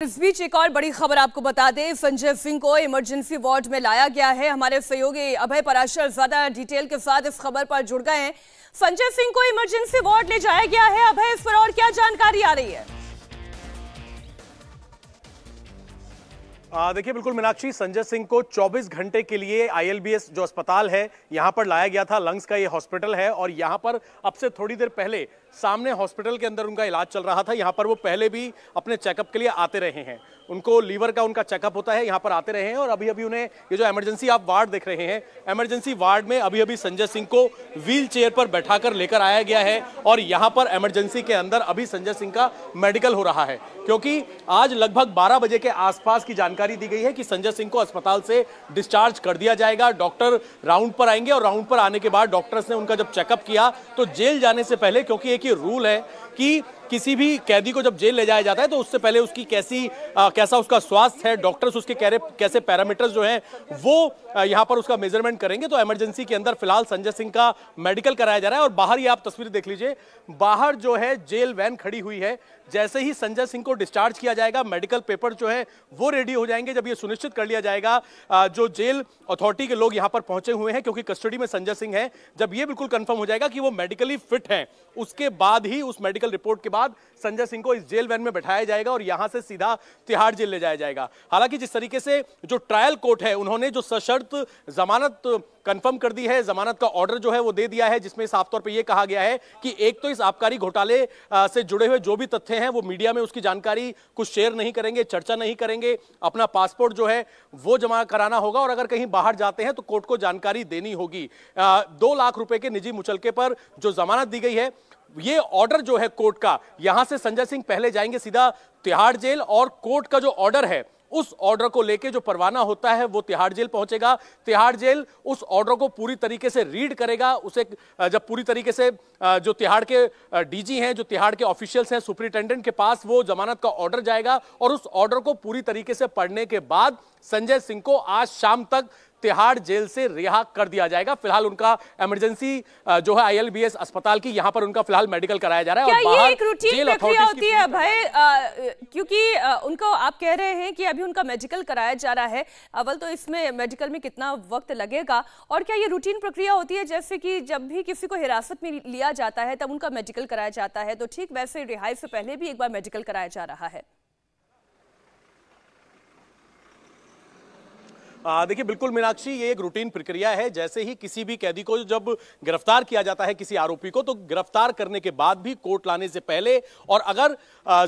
इस बीच एक और बड़ी खबर आपको बता दें, संजय सिंह को इमरजेंसी वार्ड में लाया गया है। हमारे सहयोगी अभय पराशर ज़्यादा डिटेल के साथ इस खबर पर जुड़ गए हैं। संजय सिंह को इमरजेंसी वार्ड ले जाया गया है। अभय, इस पर और क्या जानकारी आ रही है? देखिए, बिल्कुल मीनाक्षी, संजय सिंह को 24 घंटे के लिए आईएलबीएस जो अस्पताल है, यहाँ पर लाया गया था, लंग्स का ये हॉस्पिटल है, और यहाँ पर अब से थोड़ी देर पहले सामने हॉस्पिटल के अंदर उनका इलाज चल रहा था, यहाँ पर वो पहले भी अपने चेकअप के लिए आते रहे हैं। उनको लीवर का उनका चेकअप होता है, यहाँ पर आते रहे हैं और अभी अभी उन्हें ये जो इमरजेंसी आप वार्ड देख रहे हैं इमरजेंसी वार्ड में अभी अभी संजय सिंह को व्हील चेयर पर बैठाकर लेकर आया गया है और यहाँ पर इमरजेंसी के अंदर अभी संजय सिंह का मेडिकल हो रहा है। क्योंकि आज लगभग 12 बजे के आसपास की जानकारी दी गई है कि संजय सिंह को अस्पताल से डिस्चार्ज कर दिया जाएगा। डॉक्टर राउंड पर आएँगे और राउंड पर आने के बाद डॉक्टर्स ने उनका जब चेकअप किया तो जेल जाने से पहले, क्योंकि एक ये रूल है कि किसी भी कैदी को जब जेल ले जाया जाता है तो उससे पहले उसकी कैसी आ, कैसा उसका स्वास्थ्य है डॉक्टर्स उसके कैरे कैसे पैरामीटर्स जो हैं वो यहाँ पर उसका मेज़रमेंट करेंगे। तो इमरजेंसी के अंदर फ़िलहाल संजय सिंह का मेडिकल कराया जा रहा है और बाहर ही आप तस्वीर देख लीजिए बाहर जो है जेल वैन खड़ी हुई है। जैसे ही संजय सिंह को डिस्चार्ज किया जाएगा मेडिकल पेपर जो है वो रेडी हो जाएँगे। जब ये सुनिश्चित कर लिया जाएगा जो जेल अथॉरिटी के लोग यहाँ पर पहुँचे हुए हैं क्योंकि कस्टडी में संजय सिंह है जब ये बिल्कुल कंफर्म हो जाएगा कि वो मेडिकली फिट है उसके बाद ही उस मेडिकल रिपोर्ट के बाद संजय सिंह को इस जेल वैन में बैठाया जाएगा और यहाँ से सीधा तिहाड़ जेल ले जाया जाएगा। हालाँकि जिस तरीके से जो ट्रायल कोर्ट है, उन्होंने जो सशर्त जमानत कंफर्म कर दी है, जमानत का ऑर्डर जो है वो दे दिया है, जिसमें साफ़ तौर पे ये कहा गया है कि एक तो इस आबकारी घोटाले से जुड़े हुए जो भी तथ्य हैं, वो मीडिया में उसकी जानकारी कुछ शेयर नहीं करेंगे, चर्चा नहीं करेंगे, अपना पासपोर्ट जो है वो जमा कराना होगा और अगर कहीं बाहर जाते हैं तो कोर्ट को जानकारी देनी होगी। दो लाख रुपए के निजी मुचलके पर जो जमानत दी गई है ये ऑर्डर जो है कोर्ट का, यहाँ से संजय सिंह पहले जाएँगे सीधा तिहाड़ जेल और कोर्ट का जो ऑर्डर है, उस ऑर्डर को लेके जो परवाना होता है, वो तिहाड़ जेल पहुंचेगा। तिहाड़ जेल उस ऑर्डर को पूरी तरीके से रीड करेगा, उसे जब पूरी तरीके से जो तिहाड़ के डीजी हैं, जो तिहाड़ के ऑफिशियल्स हैं सुप्रिंटेंडेंट के पास, वो जमानत का ऑर्डर जाएगा और उस ऑर्डर को पूरी तरीके से पढ़ने के बाद संजय सिंह को आज शाम तक तिहाड़ जेल से रिहा कर दिया जाएगा। फ़िलहाल उनका इमरजेंसी जो है आईएलबीएस अस्पताल की यहाँ पर उनका फ़िलहाल मेडिकल कराया जा रहा है क्या और ये एक रूटीन प्रक्रिया होती है? भाई क्योंकि उनको आप कह रहे हैं कि अभी उनका मेडिकल कराया जा रहा है। अवल तो इसमें मेडिकल में कितना वक्त लगेगा? और क्या ये रूटीन प्रक्रिया होती है? जैसे कि जब भी किसी को हिरासत में लिया जाता है तब उनका मेडिकल कराया जाता है। तो ठीक वैसे रिहाई से पहले भी एक बार मेडिकल कराया जा रहा है। देखिए, बिल्कुल मीनाक्षी, ये एक रूटीन प्रक्रिया है। जैसे ही किसी भी कैदी को जब गिरफ़्तार किया जाता है किसी आरोपी को तो गिरफ़्तार करने के बाद भी कोर्ट लाने से पहले, और अगर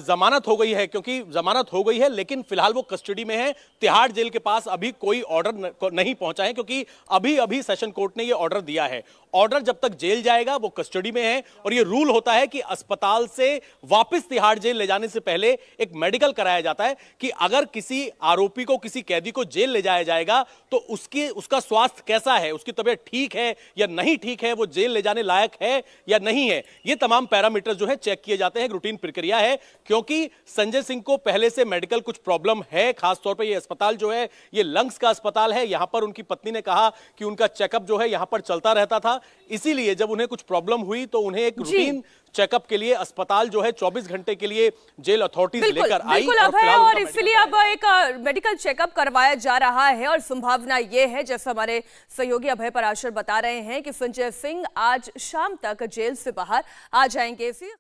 जमानत हो गई है, क्योंकि जमानत हो गई है, लेकिन फ़िलहाल वो कस्टडी में है, तिहाड़ जेल के पास अभी कोई ऑर्डर नहीं पहुँचा है, क्योंकि अभी अभी सेशन कोर्ट ने ये ऑर्डर दिया है। ऑर्डर जब तक जेल जाएगा, वो कस्टडी में है, और ये रूल होता है कि अस्पताल से वापस तिहाड़ जेल ले जाने से पहले एक मेडिकल कराया जाता है कि अगर किसी आरोपी को, किसी कैदी को जेल ले जाया जाएगा तो उसके उसका स्वास्थ्य कैसा है? उसकी तबीयत ठीक है या नहीं ठीक है? वो जेल ले जाने लायक है या नहीं है? ये तमाम पैरामीटर जो है चेक किए जाते हैं। रूटीन प्रक्रिया है क्योंकि संजय सिंह को पहले से मेडिकल कुछ प्रॉब्लम है खासतौर पर यह अस्पताल जो है ये लंग्स का अस्पताल है। यहाँ पर उनकी पत्नी ने कहा कि उनका चेकअप जो है यहाँ पर चलता रहता था। इसीलिए जब उन्हें कुछ प्रॉब्लम हुई तो उन्हें एक रूटीन चेकअप के लिए अस्पताल जो है 24 घंटे के लिए जेल अथॉरिटीज लेकर आई और, और इसलिए अब एक मेडिकल चेकअप करवाया जा रहा है और संभावना यह है, जैसा हमारे सहयोगी अभय पराशर बता रहे हैं कि संजय सिंह आज शाम तक जेल से बाहर आ जाएँगे।